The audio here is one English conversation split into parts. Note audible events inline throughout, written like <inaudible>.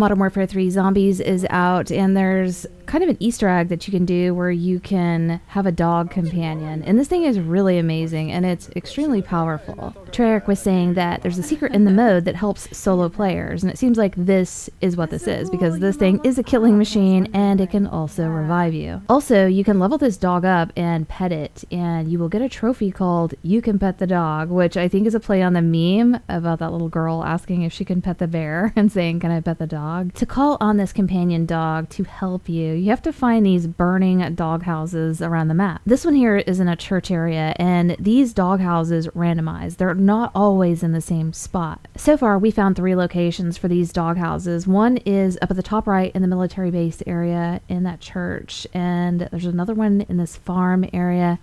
Modern Warfare 3 Zombies is out, and there's kind of an Easter egg that you can do where you can have a dog companion. And this thing is really amazing and it's extremely powerful. Treyarch was saying that there's a secret in the mode that helps solo players, and it seems like this is what this is because this thing is a killing machine and it can also revive you. Also, you can level this dog up and pet it, and you will get a trophy called You Can Pet the Dog, which I think is a play on the meme about that little girl asking if she can pet the bear <laughs> and saying, Can I pet the dog? To call on this companion dog to help you, you have to find these burning dog houses around the map. This one here is in a church area, and these dog houses randomize. They're not always in the same spot. So far, we found three locations for these dog houses. One is up at the top right in the military base area in that church, and there's another one in this farm area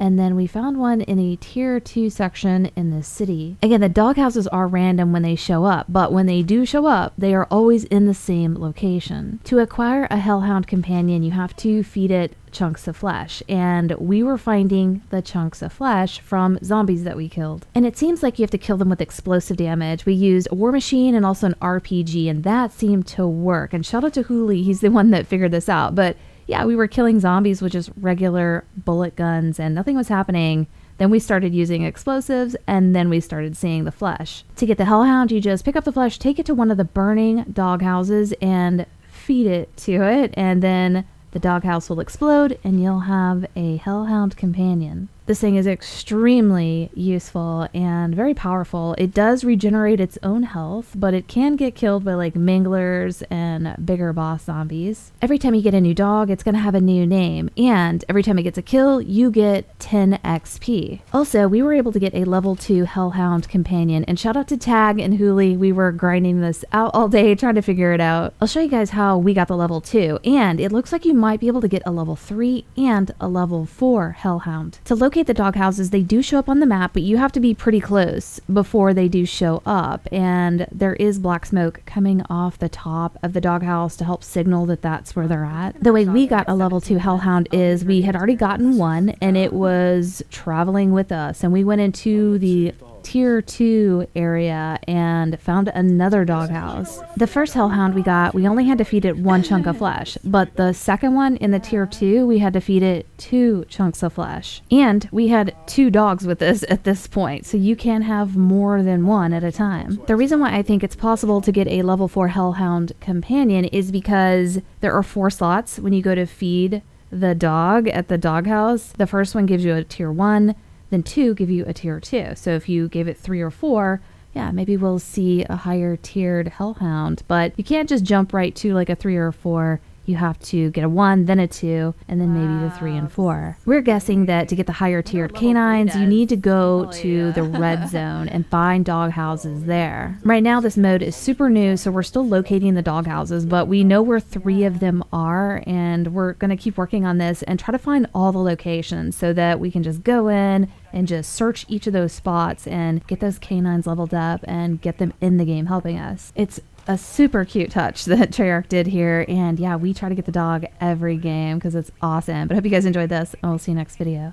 and then we found one in a tier 2 section in the city. Again, the doghouses are random when they show up, but when they do show up, they are always in the same location. To acquire a Hellhound companion, you have to feed it chunks of flesh, and we were finding the chunks of flesh from zombies that we killed. And it seems like you have to kill them with explosive damage. We used a war machine and also an RPG, and that seemed to work. And shout out to Hooli, he's the one that figured this out. But yeah, we were killing zombies with just regular bullet guns and nothing was happening. Then we started using explosives and then we started seeing the flesh. To get the hellhound, you just pick up the flesh, take it to one of the burning dog houses and feed it to it, and then the doghouse will explode and you'll have a hellhound companion. This thing is extremely useful and very powerful. It does regenerate its own health, but it can get killed by like manglers and bigger boss zombies. Every time you get a new dog, it's going to have a new name, and every time it gets a kill, you get 10 XP. Also, we were able to get a level 2 Hellhound companion, and shout out to Tag and Hooli. We were grinding this out all day trying to figure it out. I'll show you guys how we got the level 2, and it looks like you might be able to get a level 3 and a level 4 Hellhound. To locate locate the doghouses, they do show up on the map, but you have to be pretty close before they do show up. And there is black smoke coming off the top of the doghouse to help signal that that's where they're at. The way we got a level 2 Hellhound is we had already gotten one and it was traveling with us. And we went into the tier 2 area and found another doghouse. The first hellhound we got, we only had to feed it one chunk of flesh, but the second one in the tier 2, we had to feed it two chunks of flesh. And we had two dogs with us at this point, so you can have more than one at a time. The reason why I think it's possible to get a level 4 hellhound companion is because there are four slots when you go to feed the dog at the doghouse. The first one gives you a tier 1, then two give you a tier two. So if you gave it three or four, yeah, maybe we'll see a higher tiered hellhound. But you can't just jump right to like a three or a four you have to get a one, then a two, and then maybe the three and four. We're guessing that to get the higher tiered canines, you need to go to the red <laughs> zone and find dog houses there. Right now, this mode is super new, so we're still locating the dog houses, but we know where three of them are, and we're going to keep working on this and try to find all the locations so that we can just go in and just search each of those spots and get those canines leveled up and get them in the game helping us. It's a super cute touch <laughs> that Treyarch did here. And yeah, we try to get the dog every game because it's awesome. But I hope you guys enjoyed this, and we'll see you next video.